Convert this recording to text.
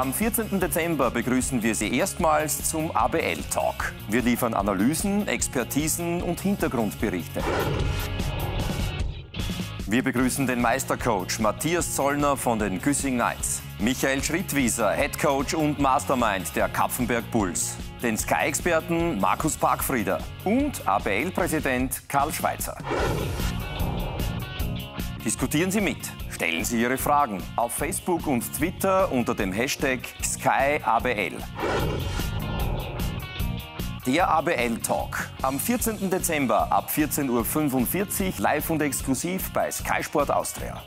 Am 14. Dezember begrüßen wir Sie erstmals zum ABL Talk. Wir liefern Analysen, Expertisen und Hintergrundberichte. Wir begrüßen den Meistercoach Matthias Zollner von den Güssing Knights, Michael Schrittwieser, Headcoach und Mastermind der Kapfenberg Bulls, den Sky-Experten Markus Parkfrieder und ABL-Präsident Karl Schweitzer. Diskutieren Sie mit, stellen Sie Ihre Fragen auf Facebook und Twitter unter dem Hashtag SkyABL. Der ABL Talk. Am 14. Dezember ab 14.45 Uhr live und exklusiv bei Sky Sport Austria.